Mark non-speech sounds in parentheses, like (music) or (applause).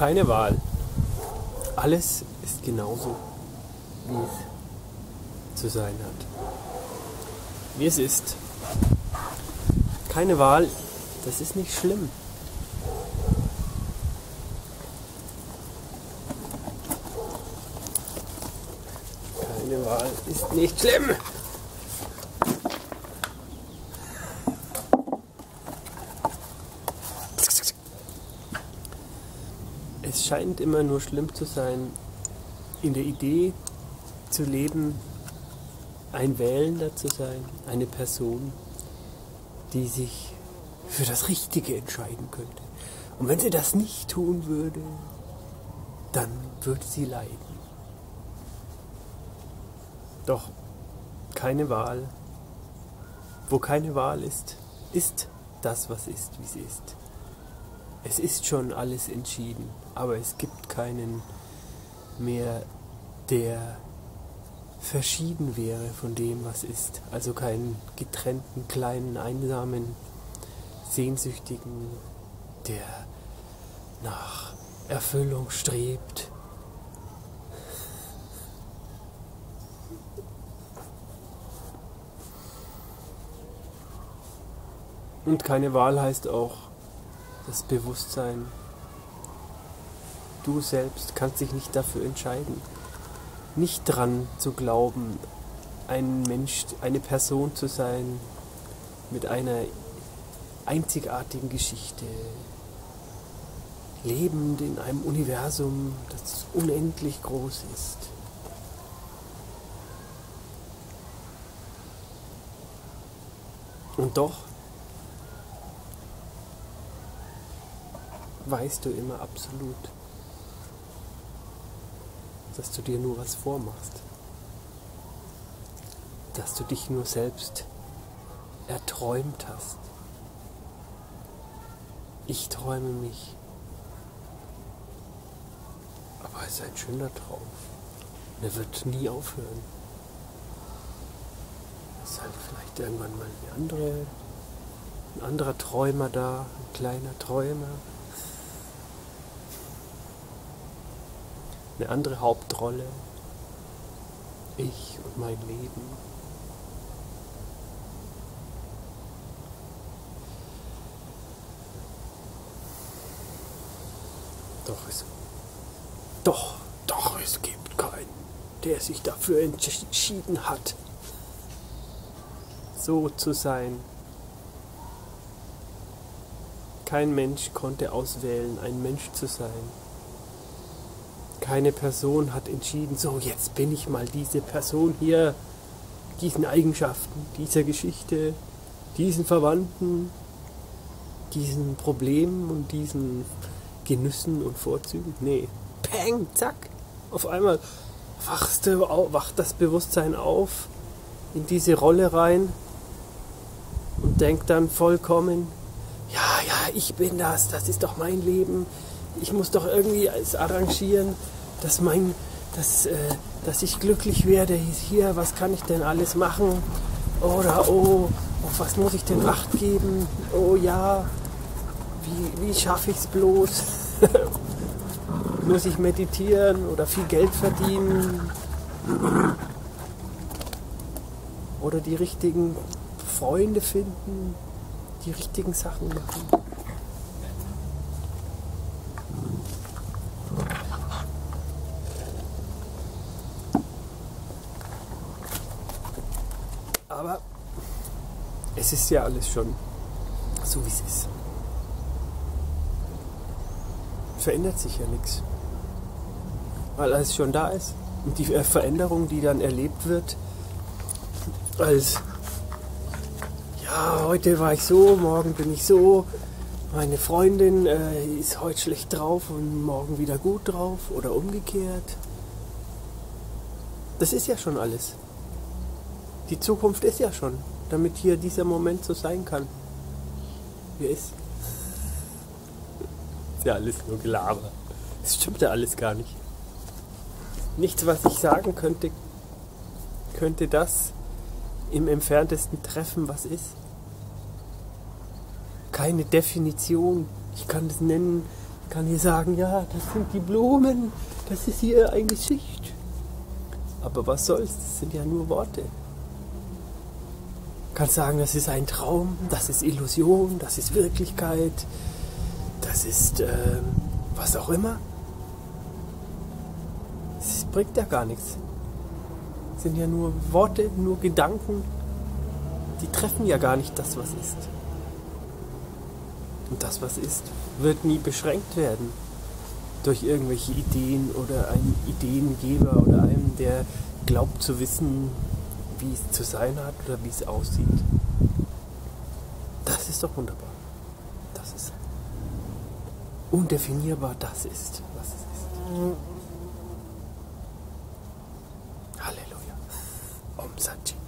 Keine Wahl. Alles ist genauso, wie es zu sein hat. Wie es ist. Keine Wahl, das ist nicht schlimm. Keine Wahl ist nicht schlimm. Es scheint immer nur schlimm zu sein, in der Idee zu leben, ein Wählender zu sein, eine Person, die sich für das Richtige entscheiden könnte. Und wenn sie das nicht tun würde, dann würde sie leiden. Doch keine Wahl, wo keine Wahl ist, ist das, was ist, wie sie ist. Es ist schon alles entschieden, aber es gibt keinen mehr, der verschieden wäre von dem, was ist. Also keinen getrennten, kleinen, einsamen, sehnsüchtigen, der nach Erfüllung strebt. Und keine Wahl heißt auch das Bewusstsein, du selbst kannst dich nicht dafür entscheiden, nicht dran zu glauben, ein Mensch, eine Person zu sein mit einer einzigartigen Geschichte, lebend in einem Universum, das unendlich groß ist. Und doch weißt du immer absolut, dass du dir nur was vormachst, dass du dich nur selbst erträumt hast. Ich träume mich. Aber es ist ein schöner Traum. Er wird nie aufhören. Es ist halt vielleicht irgendwann mal eine andere, ein anderer Träumer da, ein kleiner Träumer. Eine andere Hauptrolle. Ich und mein Leben. Doch es, doch, doch, es gibt keinen, der sich dafür entschieden hat, so zu sein. Kein Mensch konnte auswählen, ein Mensch zu sein. Keine Person hat entschieden, so jetzt bin ich mal diese Person hier, diesen Eigenschaften, dieser Geschichte, diesen Verwandten, diesen Problemen und diesen Genüssen und Vorzügen. Nee, peng, zack, auf einmal wachst du, wacht das Bewusstsein auf in diese Rolle rein und denkt dann vollkommen, ja, ja, ich bin das, das ist doch mein Leben. Ich muss doch irgendwie es arrangieren, dass mein, dass, äh, dass ich glücklich werde. Hier, was kann ich denn alles machen? Oder oh, auf was muss ich denn Acht geben? Oh ja, wie, wie schaffe ich es bloß? (laughs) muss ich meditieren oder viel Geld verdienen? Oder die richtigen Freunde finden, die richtigen Sachen machen? Aber es ist ja alles schon so, wie es ist. Verändert sich ja nichts. Weil alles schon da ist. Und die Veränderung, die dann erlebt wird, als ja, heute war ich so, morgen bin ich so, meine Freundin äh, ist heute schlecht drauf und morgen wieder gut drauf oder umgekehrt. Das ist ja schon alles. Die Zukunft ist ja schon, damit hier dieser Moment so sein kann, wie ist. Ist ja alles nur Gelaber. Es stimmt ja alles gar nicht. Nichts, was ich sagen könnte, könnte das im entferntesten treffen, was ist. Keine Definition. Ich kann es nennen, Kann hier sagen, ja, das sind die Blumen, das ist hier ein Gesicht. Aber was soll's, das sind ja nur Worte. Kann sagen, das ist ein Traum, das ist Illusion, das ist Wirklichkeit, das ist äh, was auch immer. Es bringt ja gar nichts. Es sind ja nur Worte, nur Gedanken, die treffen ja gar nicht das, was ist. Und das, was ist, wird nie beschränkt werden durch irgendwelche Ideen oder einen Ideengeber oder einen, der glaubt zu wissen, wie es zu sein hat oder wie es aussieht. Das ist doch wunderbar. Das ist undefinierbar, das ist, was es ist. Halleluja. Om Sanchi.